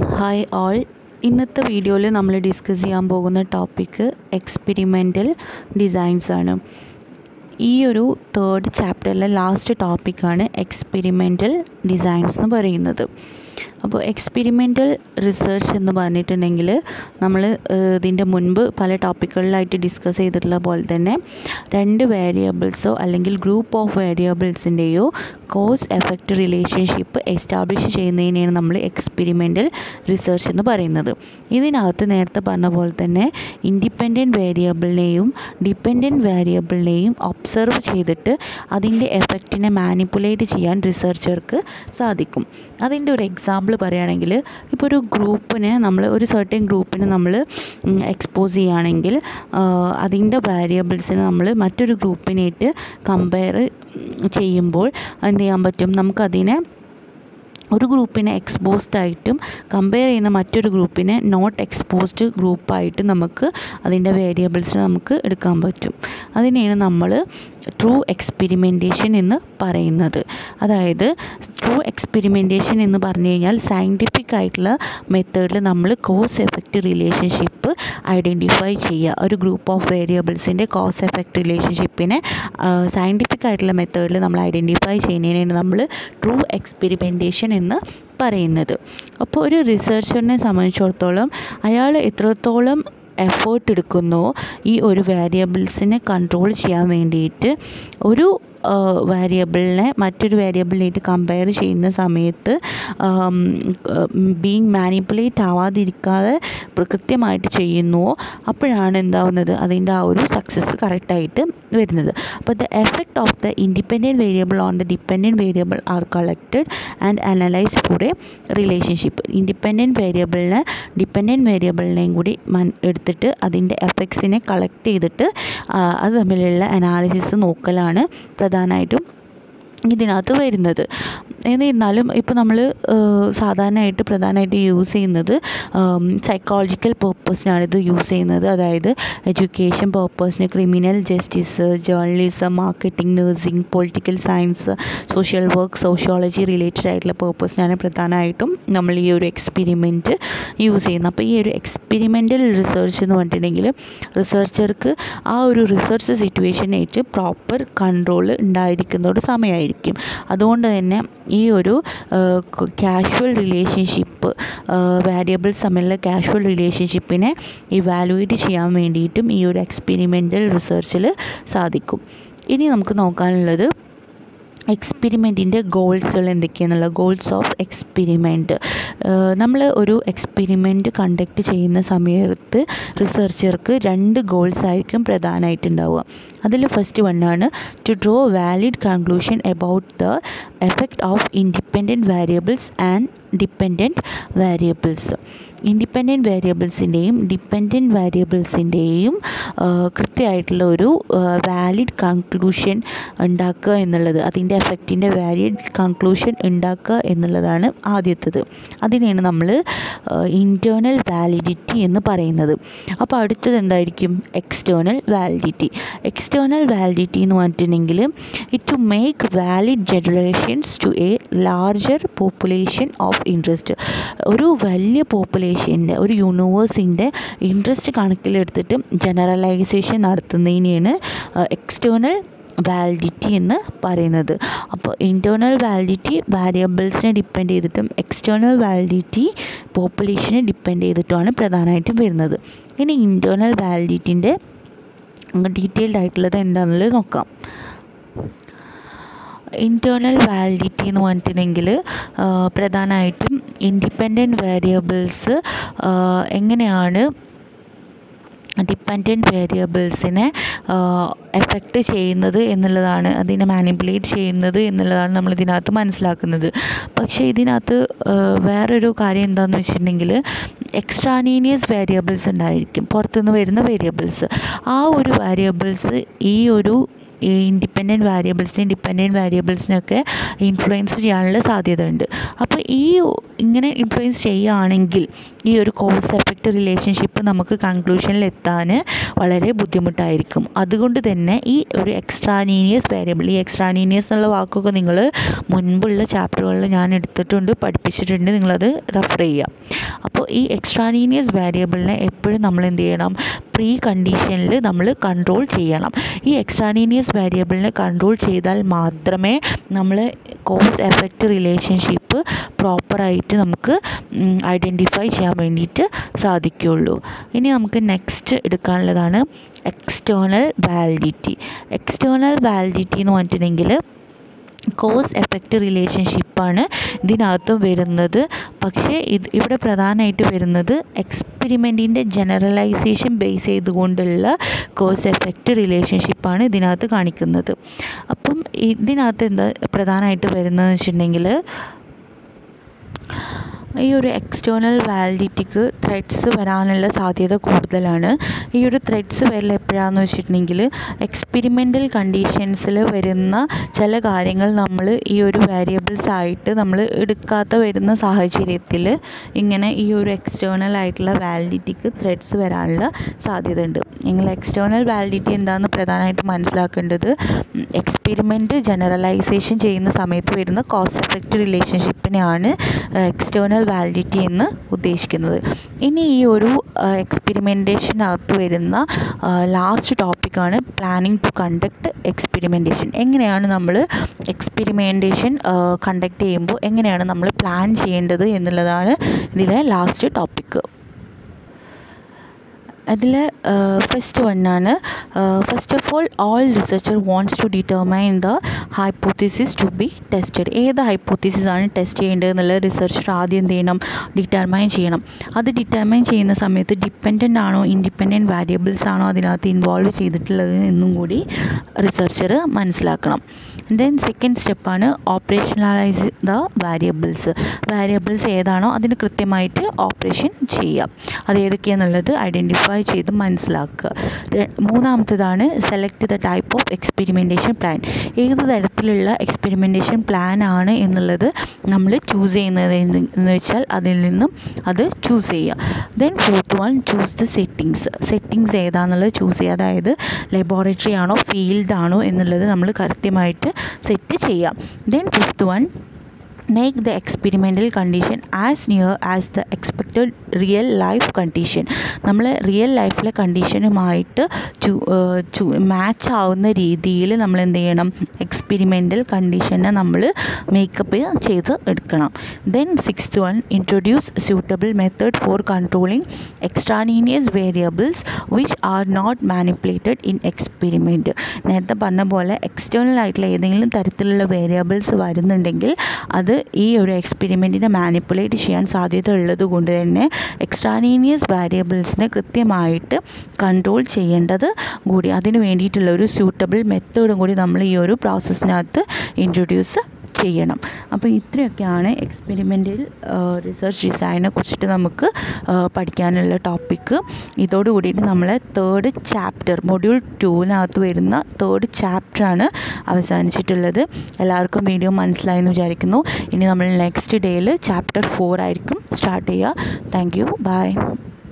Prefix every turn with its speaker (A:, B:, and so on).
A: Hi all ഇന്നത്തെ വീഡിയോയിൽ നമ്മൾ ഡിസ്കസ് ചെയ്യാൻ പോകുന്ന ടോപ്പിക്ക് എക്സ്പെരിമെന്റൽ ഡിസൈൻസ് ആണ്. ഈ ഒരു തേർഡ് ചാപ്റ്ററിലെ ലാസ്റ്റ് ടോപ്പിക്കാണ് എക്സ്പെരിമെന്റൽ ഡിസൈൻസ് എന്ന് പറയുന്നത്. അപ്പോൾ എക്സ്പെരിമെന്റൽ റിസർച്ച് എന്ന് പറഞ്ഞിട്ടുണ്ടെങ്കിൽ നമ്മൾ ഇതിന്റെ മുൻപ് പല ടോപ്പിക്കുകളിലായിട്ട് ഡിസ്കസ് ചെയ്തിട്ടുള്ള പോലെ തന്നെ രണ്ട് വേരിയബിൾസോ അല്ലെങ്കിൽ ഗ്രൂപ്പ് ഓഫ് വേരിയബിൾസിന്റെയോ കോസ് എഫക്റ്റ് റിലേഷൻഷിപ്പ് എസ്റ്റാബ്ലിഷ് ചെയ്യുന്നതിനെയാണ് നമ്മൾ എക്സ്പെരിമെന്റൽ റിസർച്ച് എന്ന് പറയുന്നത്. ഇതിനകത്ത് നേരത്തെ പറഞ്ഞ പോലെ തന്നെ ഇൻഡിപെൻഡന്റ് വേരിയബിളിനെയും ഡിപ്പെൻഡന്റ് വേരിയബിളിനെയും ഒബ്സർവ് ചെയ്തിട്ട് അതിന്റെ എഫക്റ്റിനെ മാനിപ്പുലേറ്റ് ചെയ്യാൻ റിസർച്ചർക്ക് സാധിക്കും. അതിന്റെ ഒരു എക്സാമ്പിൾ പറയുകയാണെങ്കിൽ ഇപ്പോൾ ഒരു ഗ്രൂപ്പിനെ നമ്മൾ ഒരു സർട്ടൻ ഗ്രൂപ്പിനെ നമ്മൾ എക്സ്പോസ് ചെയ്യുകയാണെങ്കിൽ അതിന്റെ വേരിയബിൾസിനെ നമ്മൾ മറ്റൊരു ഗ്രൂപ്പിനായിട്ട് കമ്പയർ ചെയ്യുമ്പോൾ എന്ത് ചെയ്യാൻ പറ്റും? നമുക്കതിനെ ഒരു ഗ്രൂപ്പിനെ എക്സ്പോസ്ഡ് ആയിട്ടും കമ്പയർ ചെയ്യുന്ന മറ്റൊരു ഗ്രൂപ്പിനെ നോട്ട് എക്സ്പോസ്ഡ് ഗ്രൂപ്പായിട്ട് നമുക്ക് അതിന്റെ വേരിയബിൾസ് നമുക്ക് എടുക്കാൻ പറ്റും. അതിനെയാണ് നമ്മൾ ട്രൂ എക്സ്പെരിമെന്റേഷൻ എന്ന് പറയുന്നത്. അതായത് ട്രൂ എക്സ്പെരിമെന്റേഷൻ എന്ന് പറഞ്ഞു കഴിഞ്ഞാൽ സയന്റിഫിക് ആയിട്ടുള്ള മെത്തേഡിൽ നമ്മൾ കോസ് എഫക്റ്റ് റിലേഷൻഷിപ്പ് ഐഡന്റിഫൈ ചെയ്യുക. ഒരു ഗ്രൂപ്പ് ഓഫ് വേരിയബിൾസിന്റെ കോസ് എഫക്റ്റ് റിലേഷൻഷിപ്പിനെ സയന്റിഫിക് ആയിട്ടുള്ള മെത്തേഡിൽ നമ്മൾ ഐഡന്റിഫൈ ചെയ്യുന്നതിനാണ് നമ്മൾ ട്രൂ എക്സ്പെരിമെന്റേഷൻ എന്ന് പറയുന്നത്. അപ്പോൾ ഒരു റിസർച്ചറിനെ സംബന്ധിച്ചിടത്തോളം അയാൾ എത്രത്തോളം എഫേർട്ട് എടുക്കുന്നോ ഈ ഒരു വേരിയബിൾസിനെ കൺട്രോൾ ചെയ്യാൻ വേണ്ടിയിട്ട് ഒരു വേരിയബിളിനെ മറ്റൊരു വേരിയബിളിനായിട്ട് കമ്പയർ ചെയ്യുന്ന സമയത്ത് ബീങ് മാനിപ്പുലേറ്റ് ആവാതിരിക്കാതെ കൃത്യമായിട്ട് ചെയ്യുന്നുവോ അപ്പോഴാണ് എന്താവുന്നത്? അതിന്റെ ആ ഒരു സക്സസ് കറക്റ്റായിട്ട് വരുന്നത്. അപ്പോൾ the effect of the independent variable on the dependent variable are collected and analyse for a relationship independent വേരിയബിളിനെ ഡിപ്പെൻഡന്റ് വേരിയബിളിനെയും കൂടി എടുത്തിട്ട് അതിന്റെ എഫക്ട്സിനെ കളക്ട് ചെയ്തിട്ട് അത് തമ്മിലുള്ള അനാലിസിസ് നോക്കലാണ് പ്രധാനമായിട്ടും ഇതിനകത്ത് വരുന്നത്. എന്നിരുന്നാലും ഇപ്പോൾ നമ്മൾ സാധാരണയായിട്ട് പ്രധാനമായിട്ട് യൂസ് ചെയ്യുന്നത് സൈക്കോളജിക്കൽ പേർപ്പസിനാണ് ഇത് യൂസ് ചെയ്യുന്നത്. അതായത് education പേർപ്പസിന് criminal justice journalism marketing nursing political science social work sociology related ആയിട്ടുള്ള പേർപ്പസിനാണ് പ്രധാനമായിട്ടും നമ്മൾ ഈ ഒരു എക്സ്പെരിമെന്റ് യൂസ് ചെയ്യുന്നത്. അപ്പോൾ ഈ ഒരു എക്സ്പെരിമെന്റൽ റിസർച്ച് എന്ന് പറഞ്ഞിട്ടുണ്ടെങ്കിൽ റിസർച്ചർക്ക് ആ ഒരു റിസർച്ച് സിറ്റുവേഷനായിട്ട് പ്രോപ്പർ കൺട്രോൾ ഉണ്ടായിരിക്കുന്ന ഒരു സമയമായിരിക്കും. അതുകൊണ്ട് തന്നെ ഈ ഒരു കാഷ്വൽ റിലേഷൻഷിപ്പ് വാരിയബിൾസ് തമ്മിലുള്ള കാഷ്വൽ റിലേഷൻഷിപ്പിനെ ഇവാലുവേറ്റ് ചെയ്യാൻ വേണ്ടിയിട്ടും ഈ ഒരു എക്സ്പെരിമെന്റൽ റിസർച്ചിൽ സാധിക്കും. ഇനി നമുക്ക് നോക്കാനുള്ളത് എക്സ്പെരിമെന്റിന്റെ ഗോൾസുകൾ എന്തൊക്കെയാണെന്നുള്ള ഗോൾസ് ഓഫ് എക്സ്പെരിമെന്റ് നമ്മൾ ഒരു എക്സ്പെരിമെന്റ് കണ്ടക്ട് ചെയ്യുന്ന സമയത്ത് റിസർച്ചർക്ക് രണ്ട് ഗോൾസ് ആയിരിക്കും പ്രധാനമായിട്ടുണ്ടാവുക. അതിൽ first വണ്ണാണ് to draw valid conclusion about the effect of independent variables and dependent variables independent വേരിയബിൾസിന്റെയും dependent വേരിയബിൾസിന്റെയും കൃത്യമായിട്ടുള്ള ഒരു വാലിഡ് കൺക്ലൂഷൻ ഉണ്ടാക്കുക എന്നുള്ളത് അതിന്റെ എഫക്റ്റിന്റെ വാലിഡ് കൺക്ലൂഷൻ ഉണ്ടാക്കുക എന്നുള്ളതാണ് ആദ്യത്തത്. അതിനെയാണ് നമ്മൾ ഇന്റേർണൽ വാലിഡിറ്റി എന്ന് പറയുന്നത്. അപ്പോൾ അടുത്തത് എന്തായിരിക്കും? എക്സ്റ്റേണൽ വാലിഡിറ്റി എക്സ്റ്റേണൽ വാലിഡിറ്റി എന്ന് പറഞ്ഞിട്ടുണ്ടെങ്കിൽ it to make valid generations to a larger population of interest ഒരു വലിയ പോപ്പുലേഷന്റെ ഒരു യൂണിവേഴ്സിന്റെ ഇൻട്രസ്റ്റ് കണക്കിലെടുത്തിട്ട് ജനറലൈസേഷൻ നടത്തുന്നതിനെയാണ് എക്സ്റ്റേണൽ വാലിഡിറ്റി എന്ന് പറയുന്നത്. അപ്പോൾ ഇന്റേർണൽ വാലിഡിറ്റി വാരിയബിൾസിനെ ഡിപ്പെൻഡ് ചെയ്തിട്ടും എക്സ്റ്റേണൽ വാലിഡിറ്റി പോപ്പുലേഷനെ ഡിപ്പെൻഡ് ചെയ്തിട്ടുമാണ് പ്രധാനമായിട്ടും വരുന്നത്. ഇനി ഇന്റേർണൽ വാലിഡിറ്റിന്റെ ഡീറ്റെയിൽഡ് ആയിട്ടുള്ളത് എന്താണെന്നുള്ളത് നോക്കാം. ഇന്റേർണൽ വാലിഡിറ്റി എന്ന് പറഞ്ഞിട്ടുണ്ടെങ്കിൽ പ്രധാനമായിട്ടും ഇൻഡിപെൻഡന്റ് വേരിയബിൾസ് എങ്ങനെയാണ് ഡിപ്പെൻഡന്റ് വേരിയബിൾസിനെ എഫക്റ്റ് ചെയ്യുന്നത് എന്നുള്ളതാണ് അതിനെ മാനിപ്പുലേറ്റ് ചെയ്യുന്നത് എന്നുള്ളതാണ് നമ്മൾ ഇതിനകത്ത് മനസ്സിലാക്കുന്നത്. പക്ഷേ ഇതിനകത്ത് വേറൊരു കാര്യം എന്താണെന്ന് വെച്ചിട്ടുണ്ടെങ്കിൽ എക്സ്ട്രാനീനിയസ് വേരിയബിൾസ് ഉണ്ടായിരിക്കും പുറത്തുനിന്ന് വരുന്ന വേരിയബിൾസ് ആ ഒരു വേരിയബിൾസ് ഈ ഒരു ഈ ഇൻഡിപെൻഡന്റ് വാരിയബിൾസിനെയും ഡിപ്പെൻഡന്റ് വാരിയബിൾസിനെയൊക്കെ ഇൻഫ്ലുവൻസ് ചെയ്യാനുള്ള സാധ്യത ഉണ്ട് അപ്പോൾ ഈ ഇങ്ങനെ ഇൻഫ്ലുവൻസ് ചെയ്യുകയാണെങ്കിൽ ഈ ഒരു കോസ് എഫക്റ്റ് റിലേഷൻഷിപ്പ് നമുക്ക് കൺക്ലൂഷനിൽ എത്താൻ വളരെ ബുദ്ധിമുട്ടായിരിക്കും. അതുകൊണ്ട് തന്നെ ഈ ഒരു എക്സ്ട്രാനീനിയസ് വേരിയബിൾ ഈ എക്സ്ട്രാനീനിയസ് എന്നുള്ള വാക്കൊക്കെ നിങ്ങൾ മുൻപുള്ള ചാപ്റ്ററുകളിൽ ഞാൻ എടുത്തിട്ടുണ്ട് പഠിപ്പിച്ചിട്ടുണ്ട് നിങ്ങളത് റെഫർ ചെയ്യുക. അപ്പോൾ ഈ എക്സ്ട്രാനീനിയസ് വേരിയബിളിനെ എപ്പോഴും നമ്മൾ എന്ത് ചെയ്യണം? പ്രീ കണ്ടീഷനിൽ നമ്മൾ കൺട്രോൾ ചെയ്യണം. ഈ എക്സ്ട്രാനീനിയസ് വേരിയബിളിനെ കൺട്രോൾ ചെയ്താൽ മാത്രമേ നമ്മൾ കോസ് എഫക്റ്റ് റിലേഷൻഷിപ്പ് പ്രോപ്പറായിട്ട് നമുക്ക് ഐഡന്റിഫൈ ചെയ്യാൻ വേണ്ടിയിട്ട് സാധിക്കുകയുള്ളൂ ഇനി നമുക്ക് നെക്സ്റ്റ് എടുക്കാനുള്ളതാണ് എക്സ്റ്റേണൽ വാലിഡിറ്റി എക്സ്റ്റേണൽ വാലിഡിറ്റി എന്ന് പറഞ്ഞിട്ടുണ്ടെങ്കിൽ കോസ് എഫക്റ്റ് റിലേഷൻഷിപ്പാണ് ഇതിനകത്ത് വരുന്നത്. പക്ഷേ ഇത് ഇവിടെ പ്രധാനമായിട്ട് വരുന്നത് എക്സ്പെരിമെന്റിന്റെ ജനറലൈസേഷൻ ബേസ് ചെയ്തുകൊണ്ടുള്ള കോസ് എഫക്റ്റ് റിലേഷൻഷിപ്പാണ് ഇതിനകത്ത് കാണിക്കുന്നത്. അപ്പം ഇതിനകത്ത് എന്താ പ്രധാനമായിട്ട് വരുന്നതെന്ന് വെച്ചിട്ടുണ്ടെങ്കിൽ ഈ ഒരു എക്സ്റ്റേണൽ വാലിഡിറ്റിക്ക് ത്രെഡ്സ് വരാനുള്ള സാധ്യത കൂടുതലാണ്. ഈ ഒരു ത്രെഡ്സ് വരൽ എപ്പോഴാണെന്ന് വെച്ചിട്ടുണ്ടെങ്കിൽ എക്സ്പെരിമെന്റൽ കണ്ടീഷൻസിൽ വരുന്ന ചില കാര്യങ്ങൾ നമ്മൾ ഈ ഒരു വേരിയബിൾസ് ആയിട്ട് നമ്മൾ എടുക്കാത്ത വരുന്ന സാഹചര്യത്തിൽ ഇങ്ങനെ ഈ ഒരു എക്സ്റ്റേണൽ ആയിട്ടുള്ള വാലിഡിറ്റിക്ക് ത്രെഡ്സ് വരാനുള്ള സാധ്യത ഉണ്ട് നിങ്ങൾ എക്സ്റ്റേണൽ വാലിഡിറ്റി എന്താണെന്ന് പ്രധാനമായിട്ട് മനസ്സിലാക്കേണ്ടത് എക്സ്പെരിമെന്റ് ജനറലൈസേഷൻ ചെയ്യുന്ന സമയത്ത് വരുന്ന കോസ് എഫക്റ്റ് റിലേഷൻഷിപ്പിനെയാണ് എക്സ്റ്റേണൽ വാലിഡിറ്റി എന്ന് ഉദ്ദേശിക്കുന്നത്. ഇനി ഈ ഒരു എക്സ്പെരിമെന്റേഷനകത്ത് വരുന്ന ലാസ്റ്റ് ടോപ്പിക്കാണ് പ്ലാനിങ് ടു കണ്ടക്ട് എക്സ്പെരിമെന്റേഷൻ എങ്ങനെയാണ് നമ്മൾ എക്സ്പെരിമെന്റേഷൻ കണ്ടക്ട് ചെയ്യുമ്പോൾ എങ്ങനെയാണ് നമ്മൾ പ്ലാൻ ചെയ്യേണ്ടത് എന്നുള്ളതാണ് ഇതിലെ ലാസ്റ്റ് ടോപ്പിക്ക് അതിൽ first വണ്ണാണ് first of all all researcher wants to determine the hypothesis to be tested ഏത് ഹൈപ്പോത്തിസിസ് ആണ് ടെസ്റ്റ് ചെയ്യേണ്ടത് എന്നുള്ള റിസർച്ചർ ആദ്യം എന്ത് ചെയ്യണം? ഡിറ്റർമൈൻ ചെയ്യണം. അത് ഡിറ്റർമൈൻ ചെയ്യുന്ന സമയത്ത് ഡിപ്പെൻഡന്റ് ആണോ ഇൻഡിപെൻഡന്റ് വാരിയബിൾസ് ആണോ അതിനകത്ത് ഇൻവോൾവ് ചെയ്തിട്ടുള്ളത് എന്നും കൂടി റിസർച്ചർ മനസ്സിലാക്കണം. ദെൻ സെക്കൻഡ് സ്റ്റെപ്പാണ് ഓപ്പറേഷനലൈസ് ദ വാരിയബിൾസ് വാരിയബിൾസ് ഏതാണോ അതിന് കൃത്യമായിട്ട് ഓപ്പറേഷൻ ചെയ്യാം അത് ഏതൊക്കെയാണെന്നുള്ളത് ഐഡന്റിഫൈ ചെയ്ത് മനസ്സിലാക്കുക. മൂന്നാമത്തേതാണ് select the type of experimentation plan ഏത് തരത്തിലുള്ള എക്സ്പെരിമെന്റേഷൻ പ്ലാൻ ആണ് എന്നുള്ളത് നമ്മൾ ചൂസ് ചെയ്യുന്നത് എന്ന് വെച്ചാൽ അതിൽ നിന്നും അത് ചൂസ് ചെയ്യുക. Then fourth one choose the settings settings ഏതാണെന്നുള്ളത് choose ചെയ്യുക. അതായത് ലബോറട്ടറി ആണോ ഫീൽഡ് ആണോ എന്നുള്ളത് നമ്മൾ കൃത്യമായിട്ട് സെറ്റ് ചെയ്യാം. Then fifth one make the experimental condition as near as the expected real life condition നമ്മൾ റിയൽ ലൈഫിലെ കണ്ടീഷനുമായിട്ട് ചു ചു മാച്ച് ആവുന്ന രീതിയിൽ നമ്മൾ എന്ത് ചെയ്യണം? എക്സ്പെരിമെന്റൽ കണ്ടീഷനെ നമ്മൾ മേക്കപ്പ് ചെയ്ത് എടുക്കണം. Then sixth one introduce suitable method for controlling extraneous variables which are not manipulated in experiment നേരത്തെ പറഞ്ഞ പോലെ എക്സ്റ്റേണൽ ആയിട്ടുള്ള ഏതെങ്കിലും തരത്തിലുള്ള വേരിയബിൾസ് വരുന്നുണ്ടെങ്കിൽ അത് ഈ ഒരു എക്സ്പെരിമെന്റിനെ മാനിപ്പുലേറ്റ് ചെയ്യാൻ സാധ്യത ഉള്ളത് കൊണ്ട് തന്നെ എക്സ്ട്രാനീനിയസ് വാരിയബിൾസിനെ കൃത്യമായിട്ട് കൺട്രോൾ ചെയ്യേണ്ടത് കൂടി അതിന് വേണ്ടിയിട്ടുള്ള ഒരു സ്യൂട്ടബിൾ മെത്തേഡും കൂടി നമ്മൾ ഈ ഒരു പ്രോസസ്സിനകത്ത് ഇൻട്രൊഡ്യൂസ് ചെയ്യണം. അപ്പോൾ ഇത്രയൊക്കെയാണ് എക്സ്പെരിമെന്റൽ റിസർച്ച് ഡിസൈനെ കുറിച്ചിട്ട് നമുക്ക് പഠിക്കാനുള്ള ടോപ്പിക്ക് ഇതോട് കൂടിയിട്ട് നമ്മളെ തേർഡ് ചാപ്റ്റർ മൊഡ്യൂൾ ടൂവിനകത്ത് വരുന്ന തേർഡ് ചാപ്റ്ററാണ് അവസാനിച്ചിട്ടുള്ളത്. എല്ലാവർക്കും വീഡിയോ മനസ്സിലായെന്ന് വിചാരിക്കുന്നു. ഇനി നമ്മൾ നെക്സ്റ്റ് ഡേയിൽ ചാപ്റ്റർ ഫോർ ആയിരിക്കും സ്റ്റാർട്ട് ചെയ്യുക. Thank you bye